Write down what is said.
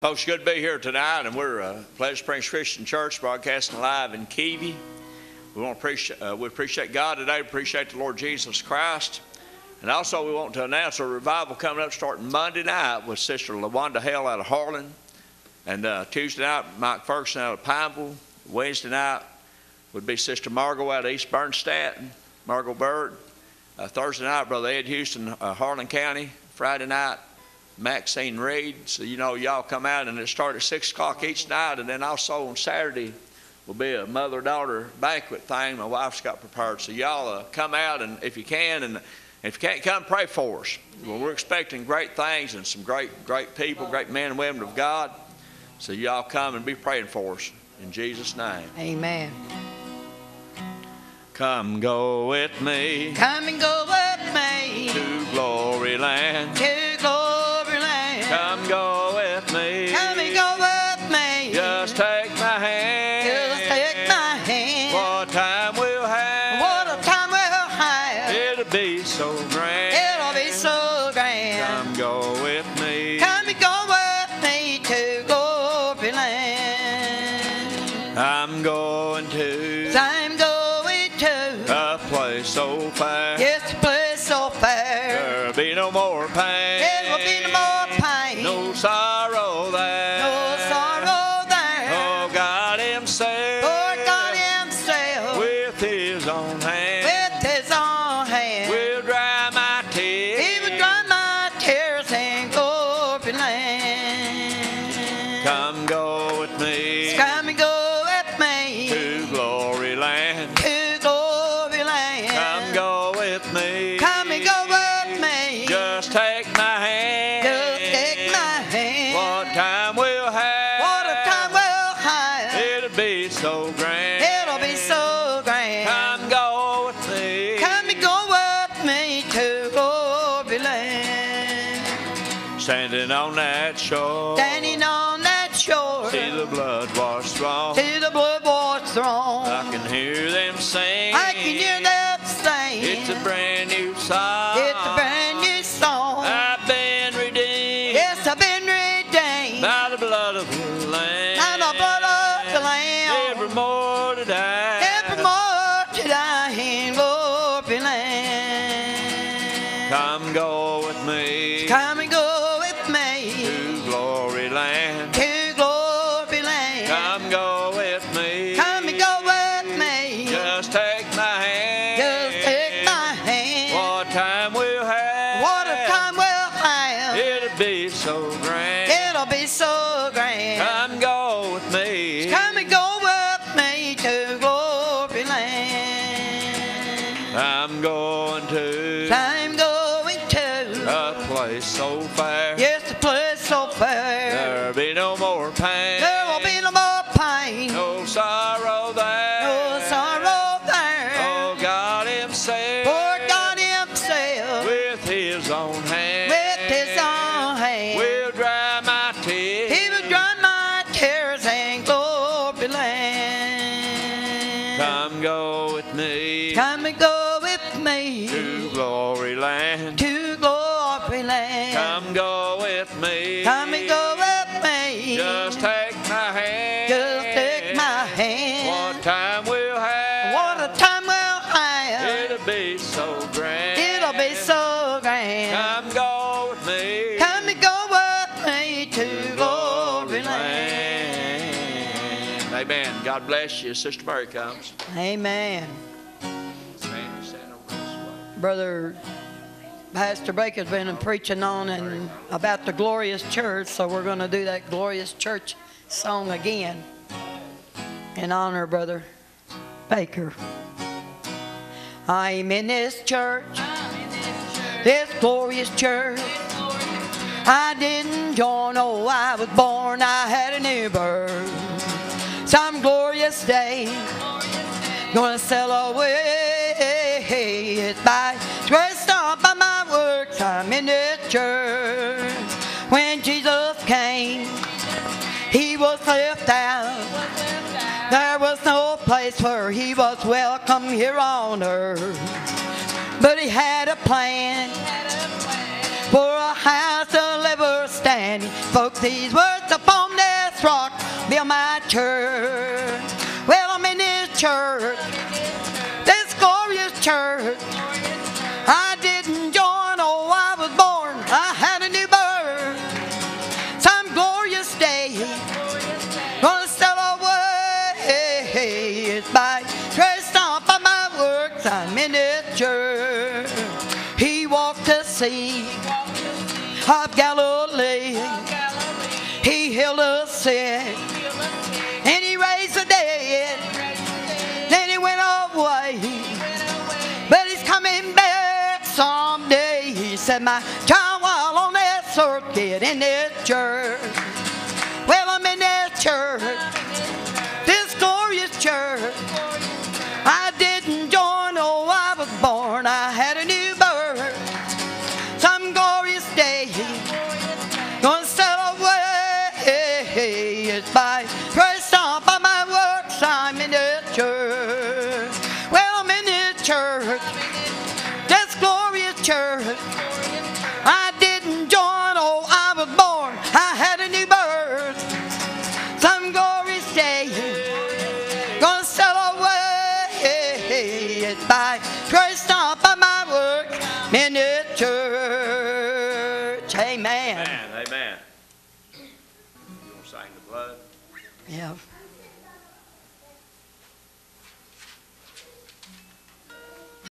Folks, good to be here tonight, and we're uh, Pleasant Springs Christian Church broadcasting live in Keavy. We want to appreciate uh, we appreciate God today, appreciate the Lord Jesus Christ, and also we want to announce a revival coming up starting Monday night with Sister LaWanda Hale out of Harlan, and uh, Tuesday night Mike Ferguson out of Pineville. Wednesday night would be Sister Margot out of East Bernstadt, Margot Bird. Uh, Thursday night, Brother Ed Houston, uh, Harlan County. Friday night, Maxine Reed. So, you know, y'all come out and it starts at 6 o'clock each night. And then also on Saturday will be a mother daughter banquet thing my wife's got prepared. So, y'all uh, come out and if you can. And if you can't come, pray for us. Well, we're expecting great things and some great, great people, great men and women of God. So, y'all come and be praying for us. In Jesus' name. Amen. Come go with me Come and go with me to glory land. to take my hand. Just take my hand. What time we'll have. What a time we'll have. It'll be so grand. It'll be so grand. Come go with me. Come and go with me to glory land. I'm going to I'm going to. a place so fair. Yes, a place so fair. There'll be no more pain. There will be no more It'll be so grand. Come go with me. Come and go with me to glory land. Standing on that shore. Standing on that shore. See the blood washed throne. See the blood washed throne. I can hear them sing. I can hear them sing. It's a brand new song. It's a brand new song. I've been redeemed yes, I've been redeemed by the blood of the Lamb. Me Come and go with me to glory land. to glory land. Come go with me. Come and go with me. Just take my hand. Just take my hand. What time we'll have. What a time we'll have. It'll be so grand. It'll be so grand. Come go with me. Come and go with me to glory land. I'm going to I'm me to glory land. to glory land. Come go with me. Come and go with me. Just take my hand. Just take my hand. What time we'll have. What a time we'll have. It'll be so grand. It'll be so grand. Come go with me. Come and go with me to glory land. land. Amen. God bless you. Sister Mary comes. Amen. Brother Pastor Baker's been preaching on and about the glorious church, so we're going to do that glorious church song again in honor Brother Baker. I'm in this church, this glorious church. I didn't join, oh, I was born, I had a new birth. Some glorious day, gonna celebrate it by he was left out. There was no place where he was welcome here on earth. But he had a plan for a house of ever standing. Folks, these words upon this rock, build my church. Well, I'm in this church, this glorious church. Church. He walked the sea of Galilee. He healed the sick and he raised the dead. Then he went away, but he's coming back someday. He said, My child, while on earth, get in this church. Well, I'm in this church, celebrate by grace, not by my works. I'm in the church. Well, I'm in the church, this glorious church. I didn't join, oh, I was born, I had a new birth. Some glorious day, gonna celebrate by grace, not by my work. In the church, amen. Amen. Amen. Yeah.